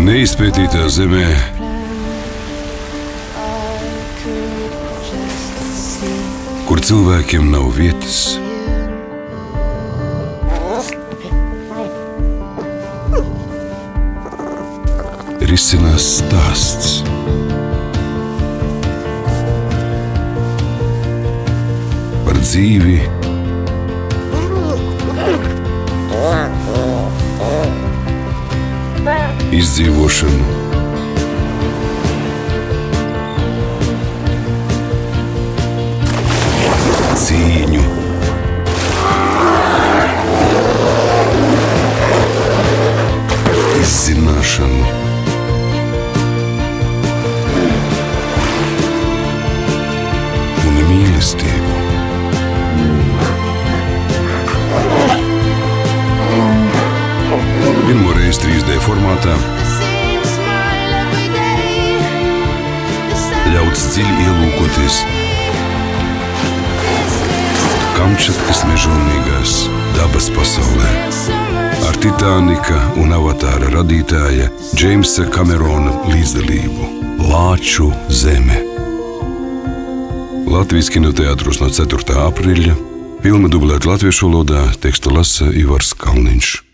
Neizpētītā zemē. kur cilvēkiem nav vietas, risinās stāsts. Par dzīvi, из Devotion. Синю. Из Динашин. Унамилистый. Reizi 3D formātā ļauts dziļi ielūkoties Kamčatkas mežonīgās dabas pasaulē. Ar Titanika un Avatāra radītāja Džeimsa Kamerona līdzdalību Lāču zeme. Latvijas kinoteātros no 4. aprīļa filma dublēta latviešu valodā, tekstu lasa Ivars Kalniņš.